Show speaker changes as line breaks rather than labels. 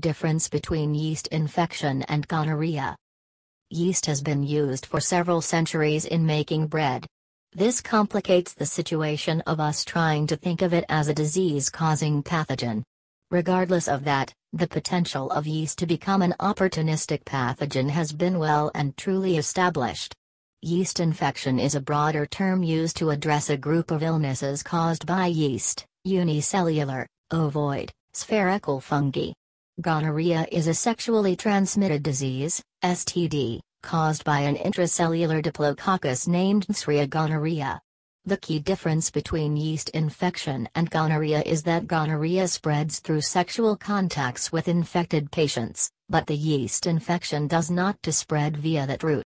Difference between yeast infection and gonorrhea. Yeast has been used for several centuries in making bread. This complicates the situation of us trying to think of it as a disease causing pathogen. Regardless of that, the potential of yeast to become an opportunistic pathogen has been well and truly established. Yeast infection is a broader term used to address a group of illnesses caused by yeast, unicellular, ovoid, spherical fungi. Gonorrhea is a sexually transmitted disease, STD, caused by an intracellular diplococcus named Neisseria gonorrhoeae. The key difference between yeast infection and gonorrhea is that gonorrhea spreads through sexual contacts with infected patients, but the yeast infection does not to spread via that route.